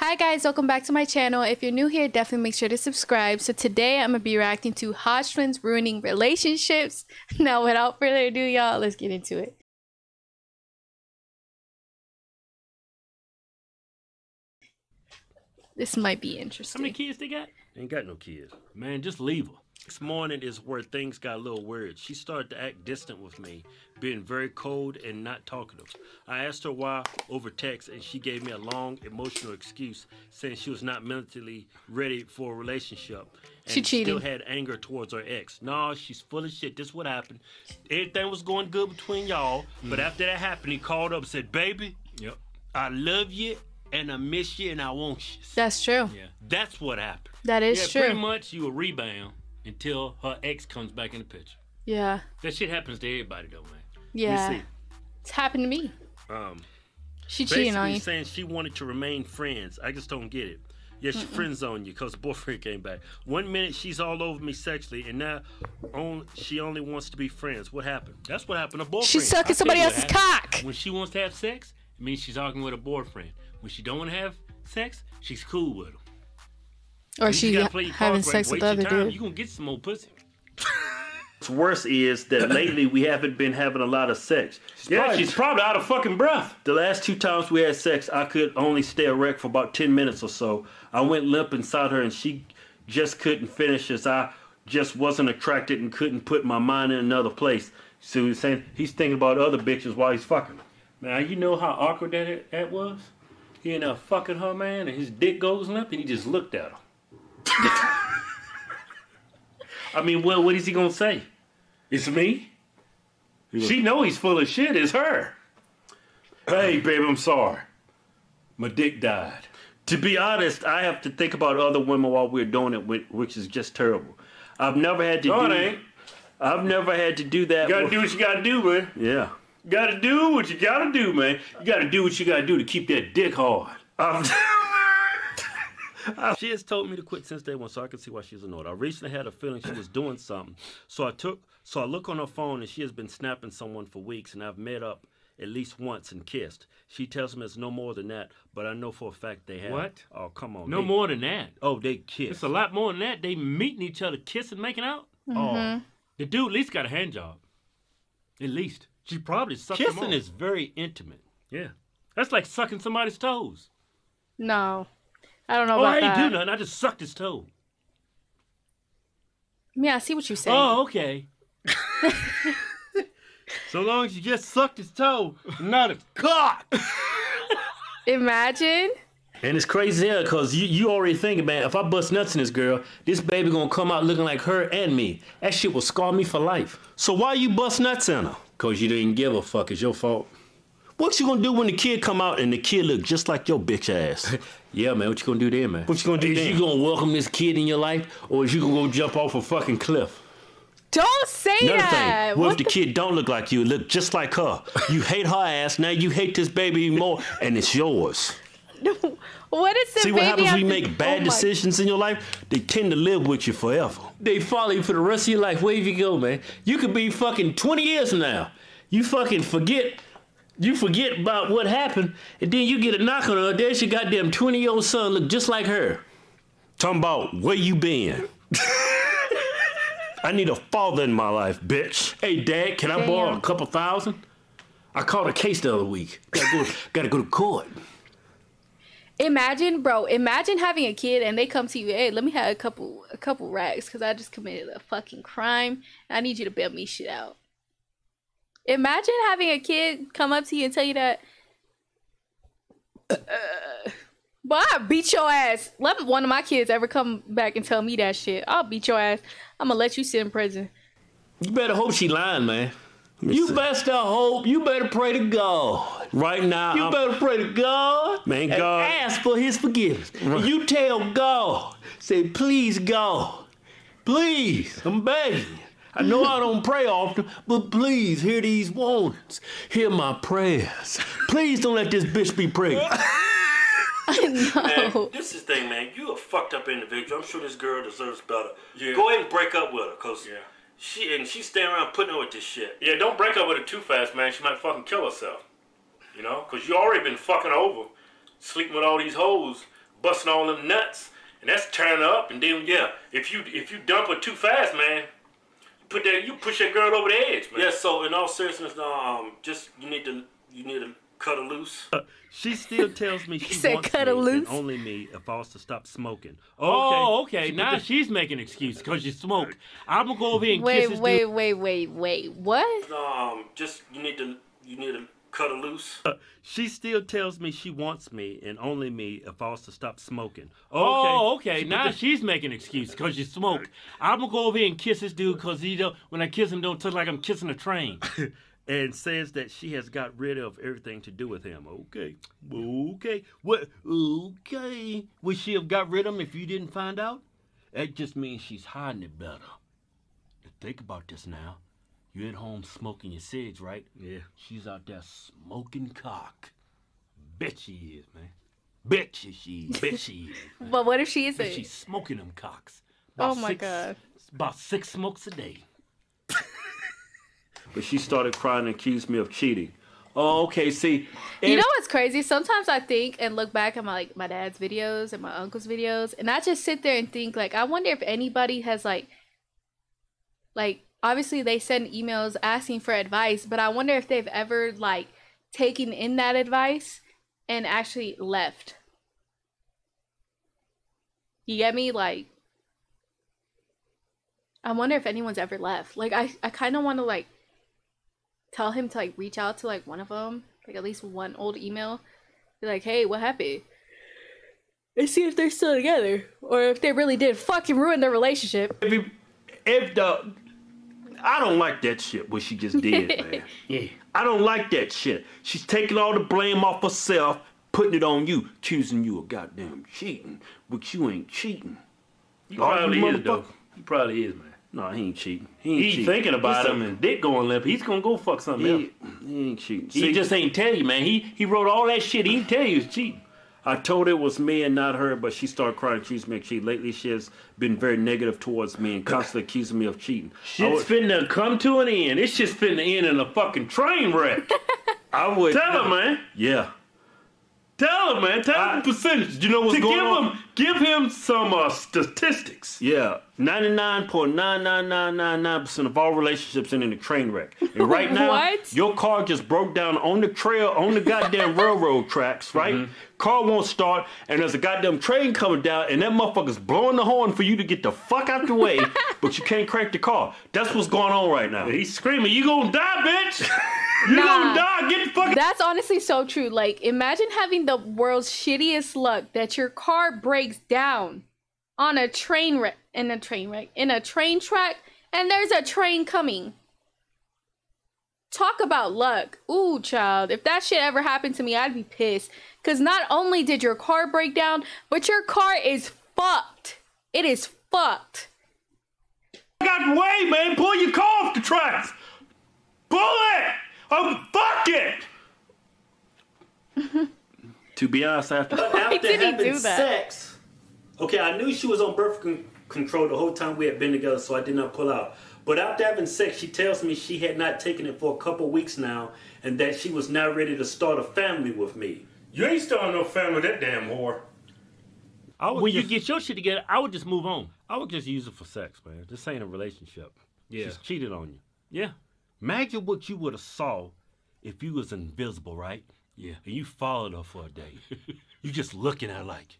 Hi guys, welcome back to my channel. If you're new here, definitely make sure to subscribe. So today I'm gonna be reacting to Hodge twins ruining relationships. Now without further ado, y'all, let's get into it. This might be interesting. How many kids they got? Ain't got no kids. Man, just leave her. This morning is where things got a little weird. She started to act distant with me, being very cold and not talkative. I asked her why over text, and she gave me a long emotional excuse, saying she was not mentally ready for a relationship. And She cheating. Still had anger towards her ex. No, she's full of shit. This what happened. Everything was going good between y'all, but mm. after that happened, he called up and said, "Baby, Yep. I love you, and I miss you, and I want you." That's true. Yeah. That's what happened. That is yeah, true. pretty much you a rebound until her ex comes back in the picture. Yeah. That shit happens to everybody though, man. Yeah. see. It's happened to me. Um, She cheating on basically you. saying she wanted to remain friends. I just don't get it. Yeah, she friend zoned you because the boyfriend came back. One minute she's all over me sexually, and now on, she only wants to be friends. What happened? That's what happened to boyfriend. She's sucking somebody else's happened. cock. When she wants to have sex, it means she's arguing with her boyfriend. When she don't want to have sex, she's cool with him. Or You she gotta play your having sex with the other time, dude. You gonna get some more pussy. What's worse is that lately we haven't been having a lot of sex. Yeah, Probably- she's probably out of fucking breath. The last two times we had sex, I could only stay erect for about 10 minutes or so. I went limp inside her and she just couldn't finish as I just wasn't attracted and couldn't put my mind in another place. So he's saying he's thinking about other bitches while he's fucking. them. Man, you know how awkward that that was? He ended up fucking her, man, and his dick goes limp, and he just looked at her. I mean, well, what is he gonna say? It's me? She know he's full of shit. It's her. Hey, babe, I'm sorry. My dick died. To be honest, I have to think about other women while we're doing it, which is just terrible. I've never had to No, do. it ain't. I've never had to do that. You gotta with- do what you gotta do, man. Yeah. You gotta do what you gotta do, man. You gotta do what you gotta do to keep that dick hard. She has told me to quit since day one, so I can see why she's annoyed. I recently had a feeling she was doing something, so I took, so I look on her phone and she has been snapping someone for weeks, and I've met up at least once and kissed. She tells me it's no more than that, but I know for a fact they have. What? Oh come on. No they- more than that. Oh, they kiss. It's a lot more than that. They meeting each other, kissing, making out. Mm-hmm. Oh, The dude at least got a hand job. At least. She probably sucked him kissing off. is very intimate. Yeah. That's like sucking somebody's toes. No. I don't know Oh, about I ain't that. do nothing. I just sucked his toe. Yeah, I see what you're saying. Oh, okay. so long as you just sucked his toe, not his cock. Imagine. And it's crazy here because you, you already thinking, man, if I bust nuts in this girl, this baby gonna come out looking like her and me. That shit will scar me for life. So why you bust nuts in her? Cause you didn't give a fuck. It's your fault. What you gonna do when the kid come out and the kid look just like your bitch ass? yeah, man. What you gonna do then, man? What you gonna do Is then? you You gonna welcome this kid in your life, or is you gonna go jump off a fucking cliff? Don't say Another that. thing, what, What if the the- kid don't look like you, look just like her? You hate her ass, now you hate this baby more, and it's yours. what is the See what baby happens have when you make bad Oh decisions in your life? They tend to live with you forever. They follow you for the rest of your life. Wherever you go, man. You could be fucking 20 years from now. You fucking forget. You forget about what happened, and then you get a knock on her. There's your goddamn 20 year old son look just like her. Talking about where you been. I need a father in my life, bitch. Hey, dad, can I borrow a couple thousand? I caught a case the other week. Gotta go, gotta go to court. Imagine, bro. Imagine having a kid and they come to you. Hey, let me have a couple, a couple rags because I just committed a fucking crime. And I need you to bail me shit out. Imagine having a kid come up to you and tell you that. Uh, but I beat your ass. Let one of my kids ever come back and tell me that shit. I'll beat your ass. I'm gonna let you sit in prison. You better hope she lying, man. You best hope. You better pray to God. Right now, You I'm- better pray to God. Man, and God- ask for his forgiveness. And You tell God, say, please, God, please, I'm begging you. I know I don't pray often, but please hear these warnings. Hear my prayers. Please don't let this bitch be pregnant. No. this is the thing, man. You a fucked up individual. I'm sure this girl deserves better. Yeah. Go ahead and break up with her, cause Yeah. she and she's staying around putting up with this shit. Yeah, don't break up with her too fast, man. She might fucking kill herself. You know? Because you already been fucking over, sleeping with all these hoes busting all them nuts, and that's turning up. And then yeah, if you if you dump her too fast, man, you put that you push that girl over the edge, man. Yeah. So in all seriousness, um, just you need to you need to cut her loose. She still tells me she said wants cut me her loose? and only me if I was to stop smoking. Oh, okay. She Now the- she's making an excuse because you smoke. I'm gonna go over here and Wait, kiss this wait, dude. wait, wait, wait. What? Um, just you need to you need to cut her loose. Uh, she still tells me she wants me and only me if I was to stop smoking. Oh, okay. She now the- she's making an excuse because you smoke. I'm gonna go over here and kiss this dude because he don't. When I kiss him, don't touch like I'm kissing a train. and says that she has got rid of everything to do with him. Okay. Okay. What? Okay. Would she have got rid of him if you didn't find out? That just means she's hiding it better. Think about this now. You're at home smoking your cigs, right? Yeah. She's out there smoking cock. Bet she is, man. Bet she is. Bet she is. man. But what if she isn't? she's smoking them cocks. Oh my six- God. About six smokes a day. but she started crying and accused me of cheating. Oh, okay. See, You know what's crazy? Sometimes I think and look back at my like my dad's videos and my uncle's videos, and I just sit there and think like, I wonder if anybody has like, like obviously they send emails asking for advice, but I wonder if they've ever like taken in that advice and actually left. You get me? Like, I wonder if anyone's ever left. Like, I I kind of want to like tell him to like reach out to like one of them, like at least one old email, be like, "Hey, what happened?" And see if they're still together, or if they really did fucking ruin their relationship. If, if the, I don't like that shit. What she just did, man. yeah. I don't like that shit. She's taking all the blame off herself, putting it on you, accusing you of goddamn cheating, but you ain't cheating. He Oh, probably you is, though. motherfucker. He probably is, man. No, he ain't cheating. He ain't He's cheating. thinking about He's him something- and dick going limp. He's gonna go fuck something else. He, he ain't cheating. He See, just ain't tell you, man. He he wrote all that shit. He didn't tell you it's cheating. I told her it was me and not her, but she started crying, accusing me of cheating. Lately, she has been very negative towards me and constantly accusing me of cheating. Shit's would, finna come to an end. It's just finna end in a fucking train wreck. I would Tell her, man. Yeah. Tell him, man. Tell I- him the percentage. you know what's to going give on? Him, give him some uh, statistics. Yeah, ninety-nine point nine nine nine nine nine percent of all relationships end in a train wreck. And right now, your car just broke down on the trail, on the goddamn railroad tracks, right? Mm-hmm. Car won't start, and there's a goddamn train coming down, and that motherfucker's blowing the horn for you to get the fuck out the way, but you can't crank the car. That's what's going on right now. He's screaming, "You gonna die, bitch! You Nah. gonna die! Get the fuck!" That's honestly so true. Like, imagine having the world's shittiest luck that your car breaks down on a train wreck, in a train wreck, in a train track, and there's a train coming. Talk about luck. Ooh, child. If that shit ever happened to me, I'd be pissed. Because not only did your car break down, but your car is fucked. It is fucked. I got way, man. Pull your car off the tracks. Pull it. Oh, fuck it. To be honest, after after did he do that? sex, okay, I knew she was on birth con- control the whole time we had been together, so I did not pull out. But after having sex, she tells me she had not taken it for a couple weeks now, and that she was now ready to start a family with me. You ain't starting no family with that damn whore. I would When just, you get your shit together, I would just move on. I would just use it for sex, man. This ain't a relationship. Yeah. She's cheated on you. Yeah. Imagine what you would have saw if you was invisible, right? Yeah. And you followed her for a day. you just looking at her like,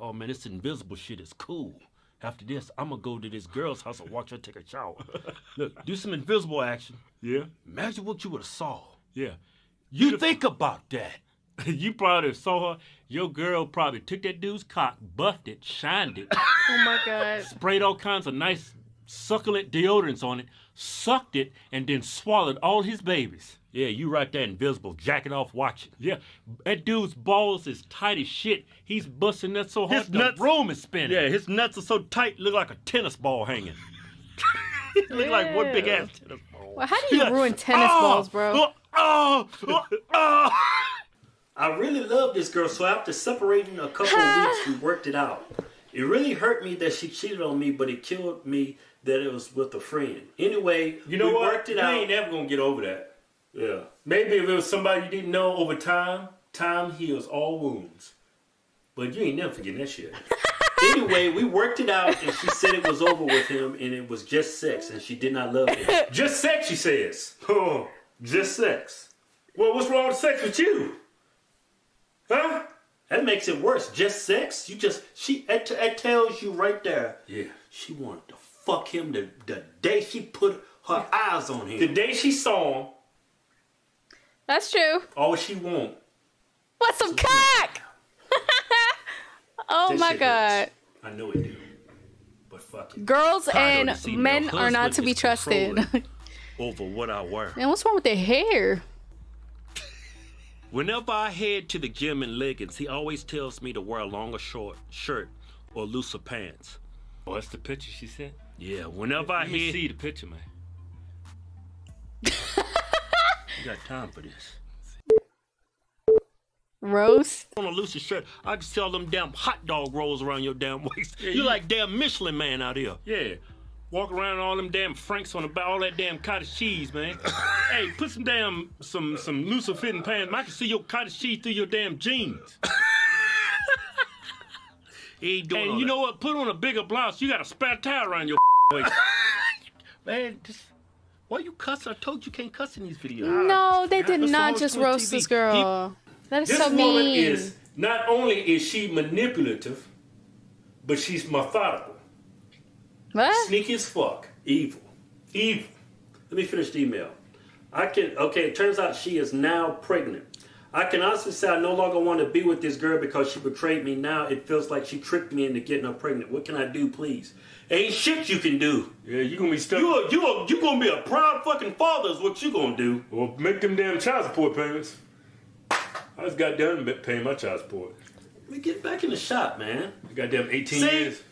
oh man, this invisible shit is cool. After this, I'm gonna go to this girl's house and watch her take a shower. Look, do some invisible action. Yeah. Imagine what you would have saw. Yeah. You think about that. you probably saw her. Your girl probably took that dude's cock, buffed it, shined it, Oh my god. sprayed all kinds of nice succulent deodorants on it, sucked it, and then swallowed all his babies. Yeah, you right there invisible, jacking off watching. Yeah, that dude's balls is tight as shit. He's busting that so hard His the nuts- room is spinning. Yeah, his nuts are so tight, look like a tennis ball hanging. look like one big ass tennis ball. Well, how do you ruin tennis ah! balls, bro? Oh, oh, oh. I really love this girl, so after separating a couple of weeks, we worked it out. It really hurt me that she cheated on me, but it killed me that it was with a friend. Anyway, You know we what? worked it You out. ain't never gonna get over that. Yeah. Maybe if it was somebody you didn't know over time, time heals all wounds. But you ain't never forgetting that shit. anyway, we worked it out, and she said it was over with him, and it was just sex, and she did not love him. Just sex, she says. Just sex. Well, what's wrong with sex with you? Huh? That makes it worse. Just sex? You just she it, it tells you right there. Yeah. She wanted to fuck him the, the day she put her eyes on him. The day she saw him, That's true. All she want. What's some cock? oh That my god. hurts. I know it do. But fuck it. Girls Tired and men are not to be trusted. over what I wear. And what's wrong with their hair? Whenever I head to the gym in leggings, he always tells me to wear a longer short shirt or looser pants. oh, that's the picture she sent. Yeah, whenever I Let me head, see the picture, man. you got time for this. Roast. On a looser shirt, I can sell them damn hot dog rolls around your damn waist. Yeah, you you- like damn Michelin man out here. Yeah. Walk around all them damn Franks on the back, all that damn cottage cheese, man. hey, put some damn some some looser fitting pants. I can see your cottage cheese through your damn jeans. He ain't doing And all you that. know what? Put on a bigger blouse. You got a spare tire around your waist. man, just why you cuss? I told you can't cuss in these videos. No, ah, they did what's not just roast TV? this girl. That is This so woman mean. is not only is she manipulative, but she's methodical, what? sneaky as fuck, evil, evil. Let me finish the email. I can okay, it turns out she is now pregnant. I can honestly say I no longer want to be with this girl because she betrayed me. Now it feels like she tricked me into getting her pregnant. What can I do, please? Ain't shit you can do. Yeah, you gonna be stuck. You are, you are, you gonna be a proud fucking father is what you gonna do. well, make them damn child support payments. I just got done paying my child support. Let me get back in the shop, man. I got damn 18 See? years.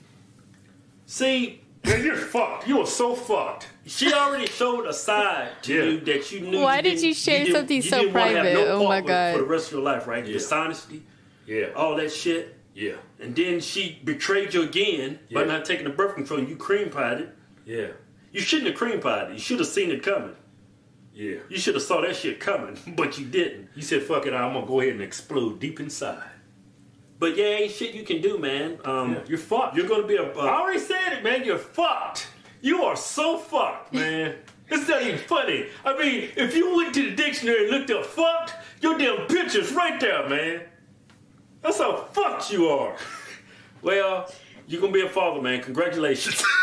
See, Man, you're fucked. You are so fucked. she already showed a side to Yeah. you that you knew. Why you did you share didn't- something you so didn't private? Oh my God. For the rest of your life, right? Yeah. Dishonesty, Yeah, all that shit. yeah, And then she betrayed you again by not taking the birth control. and You cream pied it. yeah, You shouldn't have cream pied it. You should have seen it coming. yeah. You should have saw that shit coming, but you didn't. You said, fuck it, I'm gonna go ahead and explode deep inside. But yeah, ain't shit you can do, man. Um, Yeah, you're fucked. You're gonna be a. I Uh, already said it, man. You're fucked. You are so fucked, man. It's not even funny. I mean, if you went to the dictionary and looked up fucked, your damn picture's right there, man. That's how fucked you are. well, you're gonna be a father, man. Congratulations.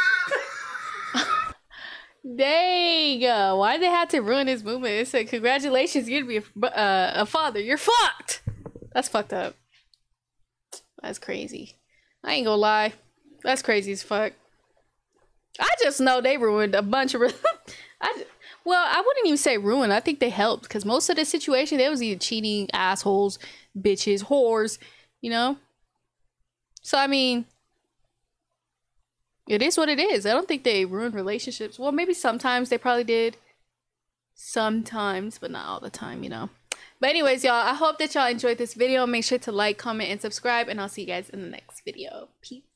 Dang. uh, Why they had to ruin this movement? It said, congratulations, you're going to be a, uh, a father. You're fucked. That's fucked up. That's crazy. I ain't gonna lie. That's crazy as fuck. I just know they ruined a bunch of. I, well, I wouldn't even say ruin. I think they helped because most of the situation they was either cheating assholes, bitches, whores, you know. So I mean, it is what it is. I don't think they ruined relationships. Well, maybe sometimes they probably did. Sometimes, but not all the time, you know. But anyways, y'all, I hope that y'all enjoyed this video. Make sure to like, comment, and subscribe, and I'll see you guys in the next video. Peace.